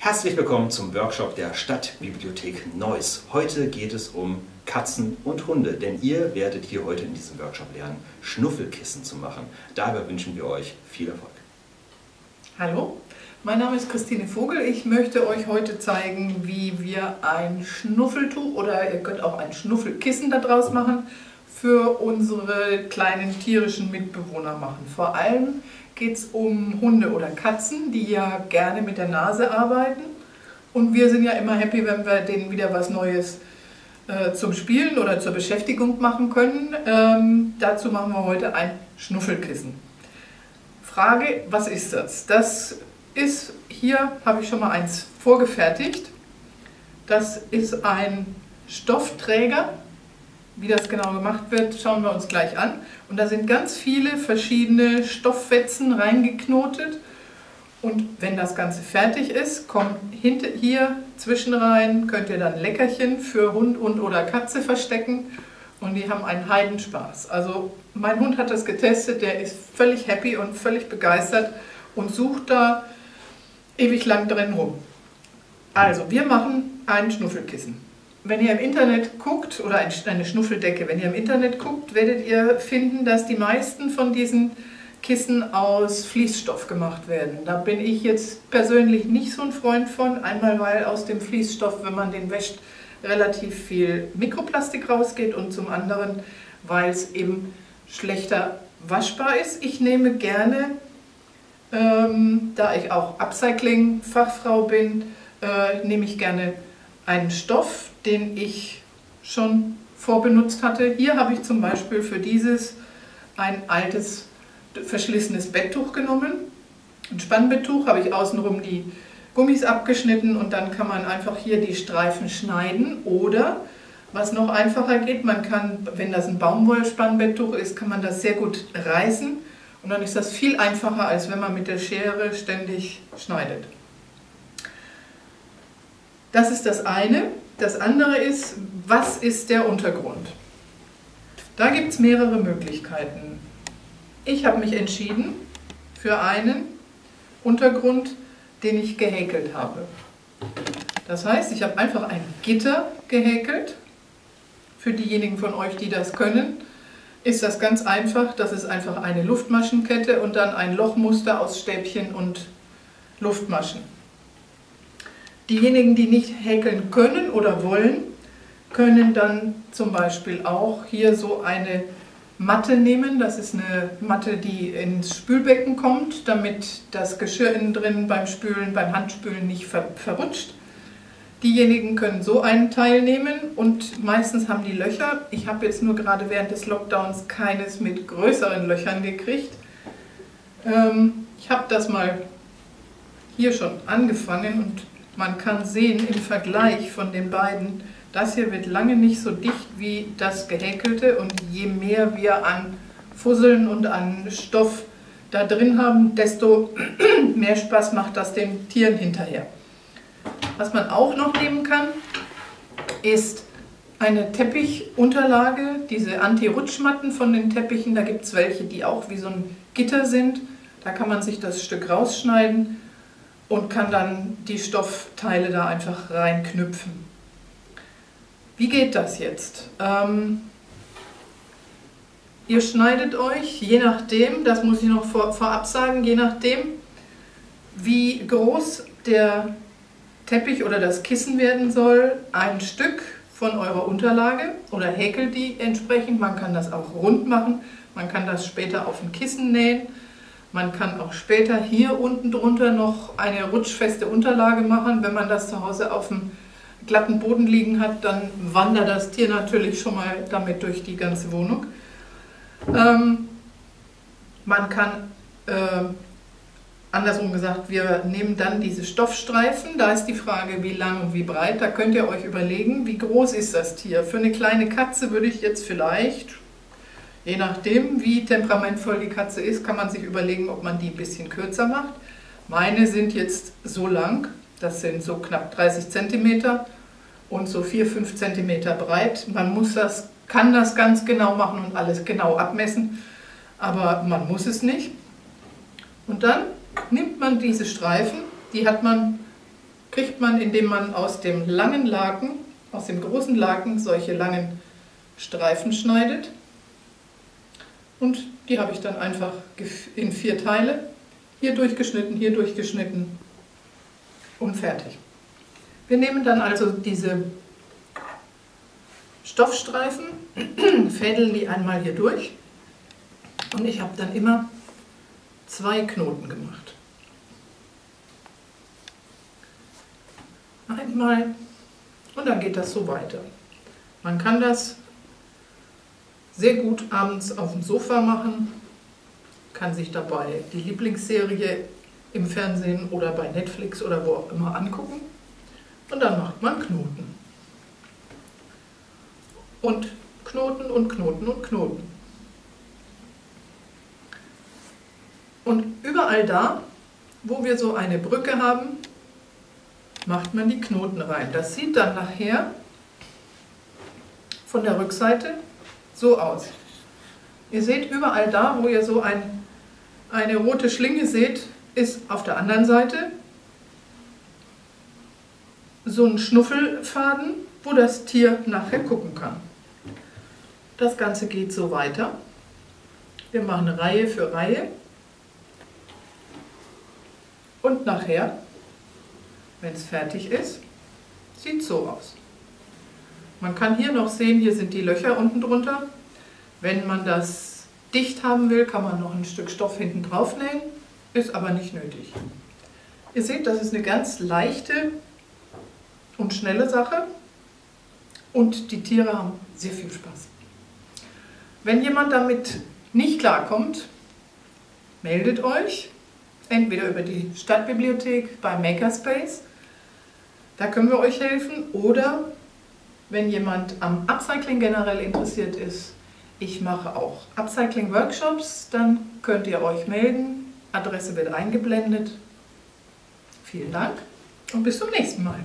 Herzlich willkommen zum Workshop der Stadtbibliothek Neuss. Heute geht es um Katzen und Hunde, denn ihr werdet hier heute in diesem Workshop lernen, Schnuffelkissen zu machen. Dabei wünschen wir euch viel Erfolg. Hallo, mein Name ist Christine Vogel. Ich möchte euch heute zeigen, wie wir ein Schnuffeltuch oder ihr könnt auch ein Schnuffelkissen daraus machen für unsere kleinen tierischen Mitbewohner machen. Vor allem geht es um Hunde oder Katzen, die ja gerne mit der Nase arbeiten. Und wir sind ja immer happy, wenn wir denen wieder was Neues äh, zum Spielen oder zur Beschäftigung machen können. Ähm, dazu machen wir heute ein Schnuffelkissen. Frage, was ist das? Das ist, hier habe ich schon mal eins vorgefertigt. Das ist ein Stoffträger, wie das genau gemacht wird, schauen wir uns gleich an. Und da sind ganz viele verschiedene Stofffetzen reingeknotet. Und wenn das Ganze fertig ist, kommt hinter hier zwischen rein, könnt ihr dann Leckerchen für Hund und oder Katze verstecken. Und die haben einen Heidenspaß. Also mein Hund hat das getestet, der ist völlig happy und völlig begeistert und sucht da ewig lang drin rum. Also, wir machen ein Schnuffelkissen wenn ihr im Internet guckt, oder eine Schnuffeldecke, wenn ihr im Internet guckt, werdet ihr finden, dass die meisten von diesen Kissen aus Fließstoff gemacht werden. Da bin ich jetzt persönlich nicht so ein Freund von, einmal weil aus dem Fließstoff, wenn man den wäscht, relativ viel Mikroplastik rausgeht und zum anderen, weil es eben schlechter waschbar ist. Ich nehme gerne, ähm, da ich auch Upcycling-Fachfrau bin, äh, nehme ich gerne einen Stoff, den ich schon vorbenutzt hatte. Hier habe ich zum Beispiel für dieses ein altes verschlissenes Betttuch genommen. Ein Spannbetttuch habe ich außenrum die Gummis abgeschnitten und dann kann man einfach hier die Streifen schneiden oder was noch einfacher geht, man kann, wenn das ein Baumwollspannbetttuch ist, kann man das sehr gut reißen und dann ist das viel einfacher, als wenn man mit der Schere ständig schneidet. Das ist das eine. Das andere ist, was ist der Untergrund? Da gibt es mehrere Möglichkeiten. Ich habe mich entschieden für einen Untergrund, den ich gehäkelt habe. Das heißt, ich habe einfach ein Gitter gehäkelt. Für diejenigen von euch, die das können, ist das ganz einfach. Das ist einfach eine Luftmaschenkette und dann ein Lochmuster aus Stäbchen und Luftmaschen. Diejenigen, die nicht häkeln können oder wollen, können dann zum Beispiel auch hier so eine Matte nehmen. Das ist eine Matte, die ins Spülbecken kommt, damit das Geschirr innen drin beim Spülen, beim Handspülen nicht ver verrutscht. Diejenigen können so einen Teil nehmen und meistens haben die Löcher. Ich habe jetzt nur gerade während des Lockdowns keines mit größeren Löchern gekriegt. Ähm, ich habe das mal hier schon angefangen und man kann sehen im Vergleich von den beiden, das hier wird lange nicht so dicht wie das gehäkelte und je mehr wir an Fusseln und an Stoff da drin haben, desto mehr Spaß macht das den Tieren hinterher. Was man auch noch nehmen kann, ist eine Teppichunterlage, diese Anti-Rutschmatten von den Teppichen. Da gibt es welche, die auch wie so ein Gitter sind. Da kann man sich das Stück rausschneiden und kann dann die Stoffteile da einfach reinknüpfen. Wie geht das jetzt? Ähm, ihr schneidet euch, je nachdem, das muss ich noch vor, vorab sagen, je nachdem, wie groß der Teppich oder das Kissen werden soll, ein Stück von eurer Unterlage oder häkelt die entsprechend. Man kann das auch rund machen, man kann das später auf ein Kissen nähen man kann auch später hier unten drunter noch eine rutschfeste Unterlage machen. Wenn man das zu Hause auf dem glatten Boden liegen hat, dann wandert das Tier natürlich schon mal damit durch die ganze Wohnung. Ähm, man kann, äh, andersrum gesagt, wir nehmen dann diese Stoffstreifen. Da ist die Frage, wie lang und wie breit. Da könnt ihr euch überlegen, wie groß ist das Tier. Für eine kleine Katze würde ich jetzt vielleicht Je nachdem, wie temperamentvoll die Katze ist, kann man sich überlegen, ob man die ein bisschen kürzer macht. Meine sind jetzt so lang, das sind so knapp 30 cm und so 4-5 cm breit. Man muss das, kann das ganz genau machen und alles genau abmessen, aber man muss es nicht. Und dann nimmt man diese Streifen, die hat man kriegt man, indem man aus dem langen Laken, aus dem großen Laken solche langen Streifen schneidet. Und die habe ich dann einfach in vier Teile, hier durchgeschnitten, hier durchgeschnitten und fertig. Wir nehmen dann also diese Stoffstreifen, fädeln die einmal hier durch und ich habe dann immer zwei Knoten gemacht. Einmal und dann geht das so weiter. Man kann das sehr gut abends auf dem Sofa machen, kann sich dabei die Lieblingsserie im Fernsehen oder bei Netflix oder wo auch immer angucken und dann macht man Knoten. Und Knoten und Knoten und Knoten. Und überall da, wo wir so eine Brücke haben, macht man die Knoten rein. Das sieht dann nachher von der Rückseite so aus. Ihr seht überall da, wo ihr so ein, eine rote Schlinge seht, ist auf der anderen Seite so ein Schnuffelfaden, wo das Tier nachher gucken kann. Das Ganze geht so weiter. Wir machen Reihe für Reihe. Und nachher, wenn es fertig ist, sieht so aus. Man kann hier noch sehen, hier sind die Löcher unten drunter. Wenn man das dicht haben will, kann man noch ein Stück Stoff hinten drauf nähen, ist aber nicht nötig. Ihr seht, das ist eine ganz leichte und schnelle Sache und die Tiere haben sehr viel Spaß. Wenn jemand damit nicht klarkommt, meldet euch, entweder über die Stadtbibliothek bei Makerspace, da können wir euch helfen, oder wenn jemand am Upcycling generell interessiert ist, ich mache auch Upcycling-Workshops, dann könnt ihr euch melden. Adresse wird eingeblendet. Vielen Dank und bis zum nächsten Mal.